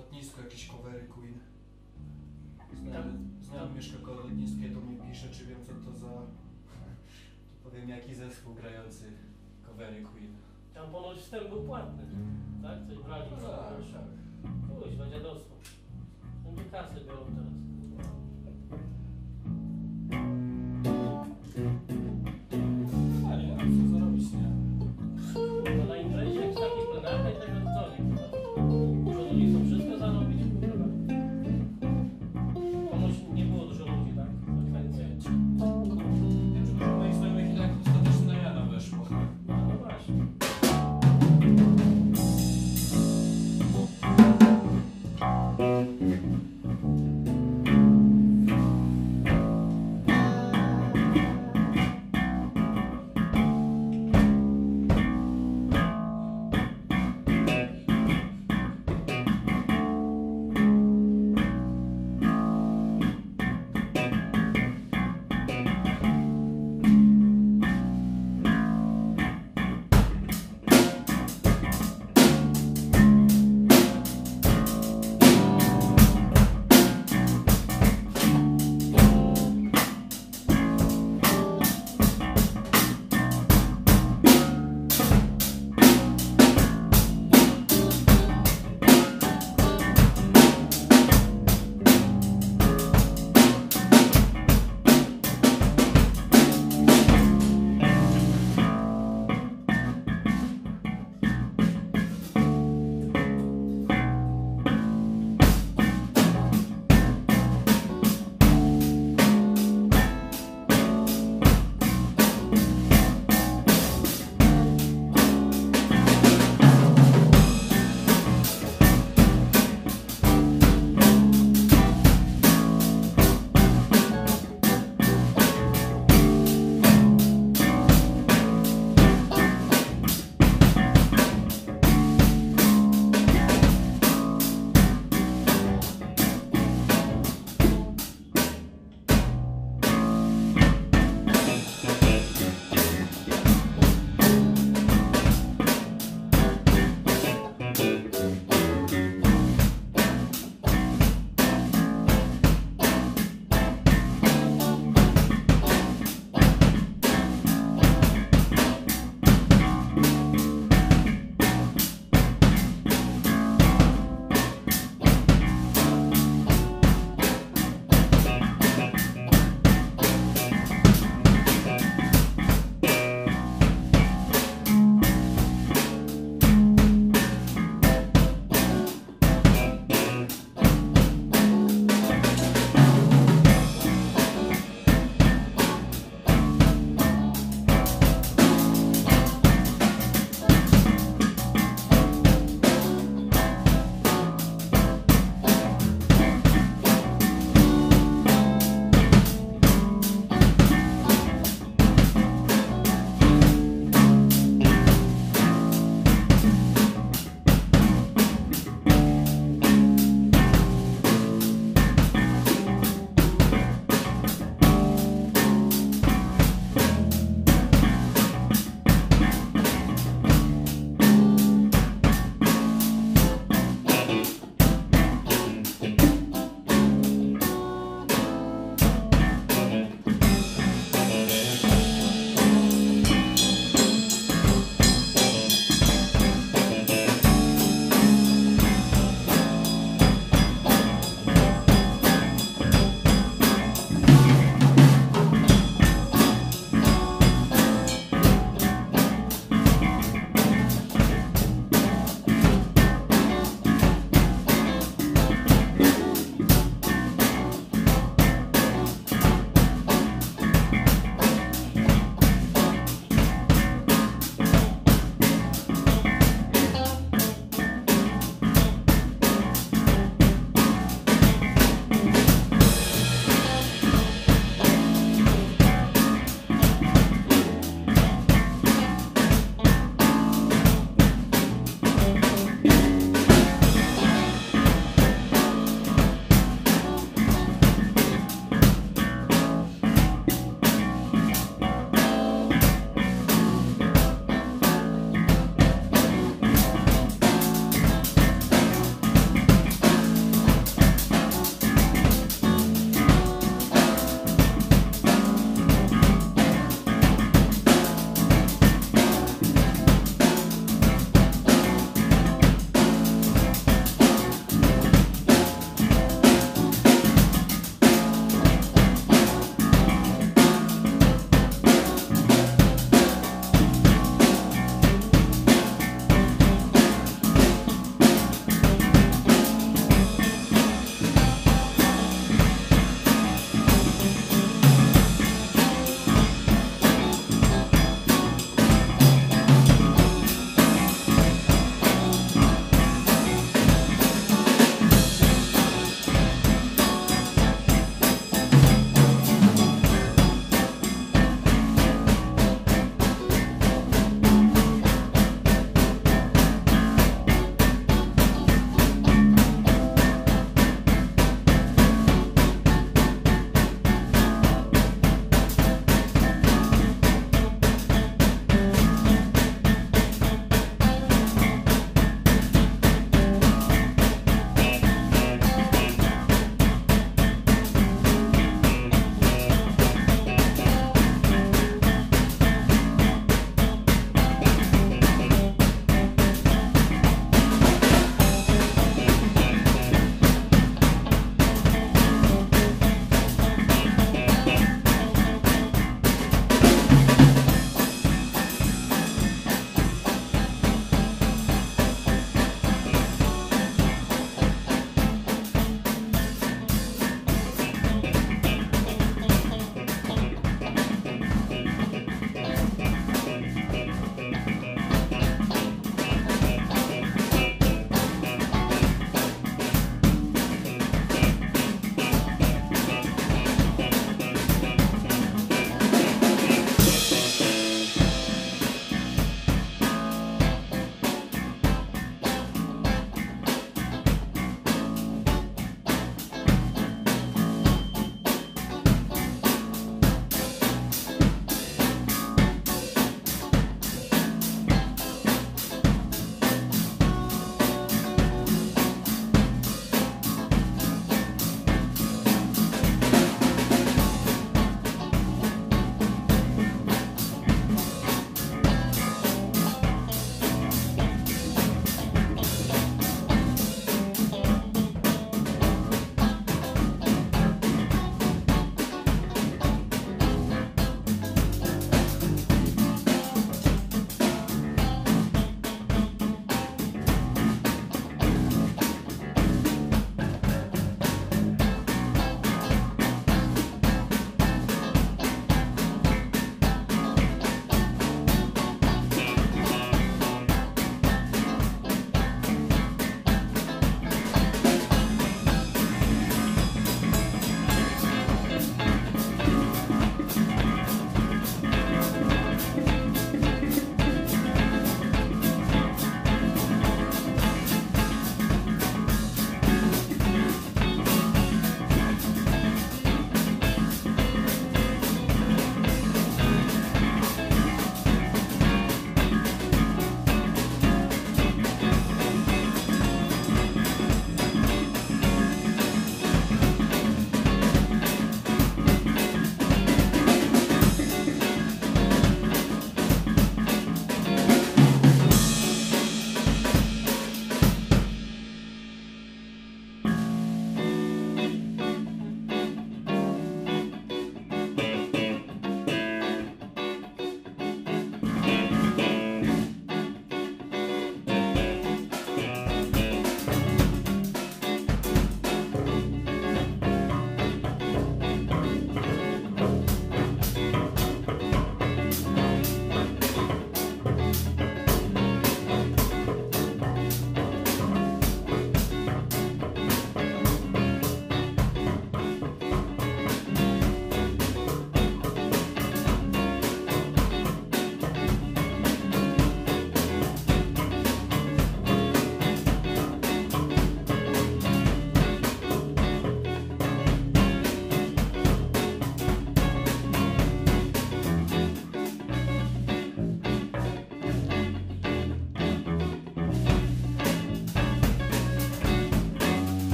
lotnisko, jakieś covery Queen. Tam- Znajomy, znajomy mieszka koło lotniska to mi pisze, czy wiem co to za... To powiem jaki zespół grający covery Queen. Tam ponoć wstęp był płatny, tak? Coś brali No za tak, kogoś. tak. Kuźwa, dziadostwo. Kasy biorą teraz.